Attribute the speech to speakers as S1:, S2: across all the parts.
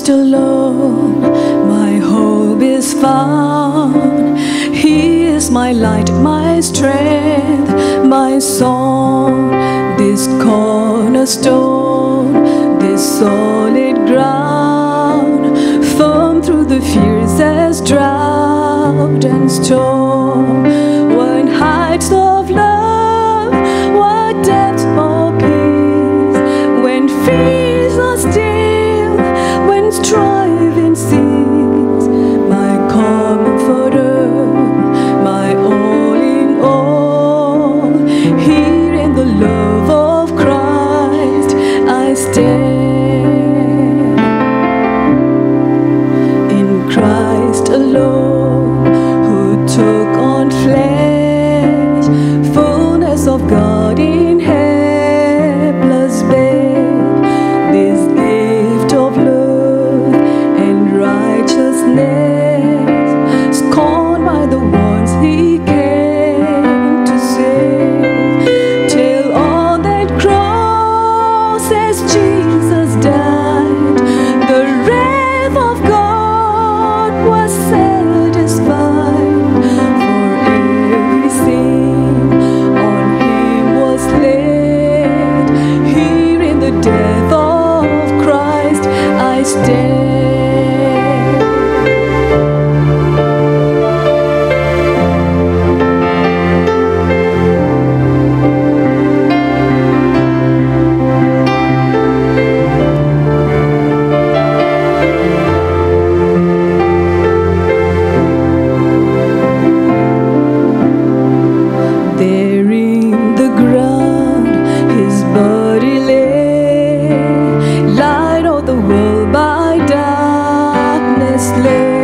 S1: Christ alone my hope is found. He is my light, my strength, my song. This cornerstone, this solid ground, firm through the fiercest drought and storm. sleigh.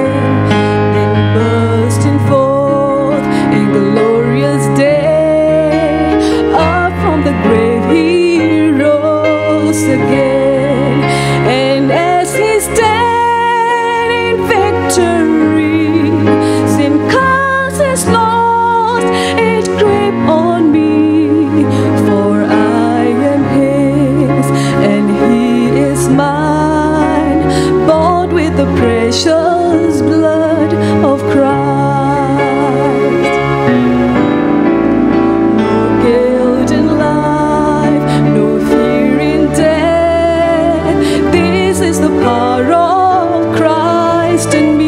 S1: precious blood of Christ. No guilt in life, no fear in death. This is the power of Christ in me.